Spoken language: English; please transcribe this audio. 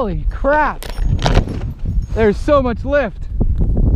Holy crap. There's so much lift.